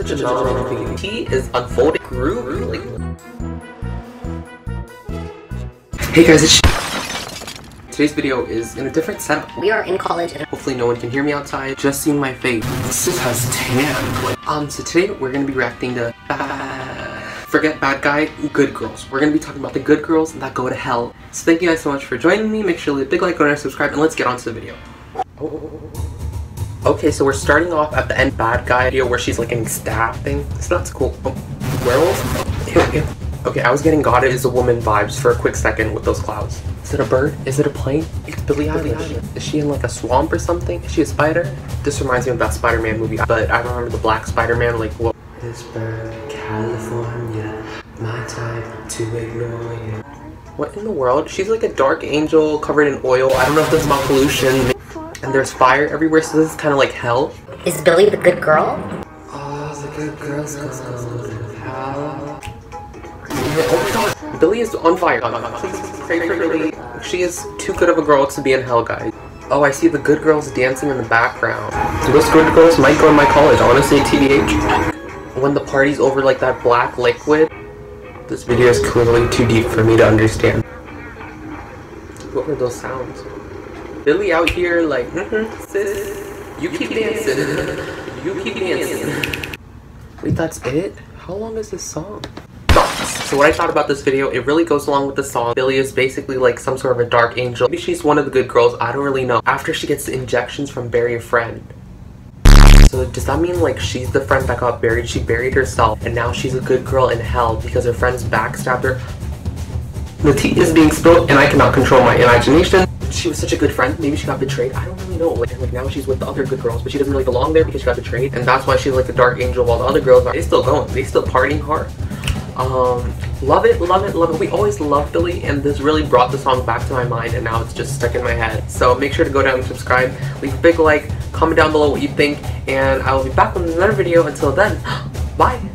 Such a He is unfolding groovily. Hey guys, it's Today's video is in a different setup. We are in college. And hopefully no one can hear me outside. Just seeing my face. This has tan. Um, so today we're gonna be reacting to forget bad guy, good girls. We're gonna be talking about the good girls that go to hell. So thank you guys so much for joining me. Make sure to leave a big like, go and subscribe, and let's get on to the video. Okay, so we're starting off at the end bad guy video where she's like getting stabbed thing. It's not so cool. Oh, werewolf? Ew, ew. Okay, I was getting God It Is a woman vibes for a quick second with those clouds. Is it a bird? Is it a plane? It's Billie Eilish. Is she in like a swamp or something? Is she a spider? This reminds me of that Spider-Man movie, but I don't remember the black Spider-Man like what? Pittsburgh, California, my time to ignore you. What in the world? She's like a dark angel covered in oil. I don't know if this is about pollution. And there's fire everywhere, so this is kind of like hell. Is Billie the good girl? Oh, the good girls go to hell. Oh my god, Billie is on fire. Please pray for Billie. She is too good of a girl to be in hell, guys. Oh, I see the good girls dancing in the background. Those good girls might go in my college, honestly, TBH. When the party's over like that black liquid, this video is clearly too deep for me to understand. What were those sounds? Billie out here like, mm-hmm, sis, you keep dancing, you keep dancing. Wait, that's it? How long is this song? So what I thought about this video, it really goes along with the song. Billie is basically like some sort of a dark angel. Maybe she's one of the good girls, I don't really know. After she gets the injections from Bury a Friend. So does that mean like she's the friend that got buried? She buried herself and now she's a good girl in hell because her friends backstabbed her? The tea is being spilled and I cannot control my imagination she was such a good friend. Maybe she got betrayed. I don't really know. Like, like now she's with the other good girls, but she doesn't really belong there because she got betrayed, and that's why she's like the dark angel. While the other girls are they still going, they still partying hard. Um, love it, love it, love it. We always loved Billie, and this really brought the song back to my mind, and now it's just stuck in my head. So make sure to go down and subscribe, leave a big like, comment down below what you think, and I will be back with another video. Until then, bye.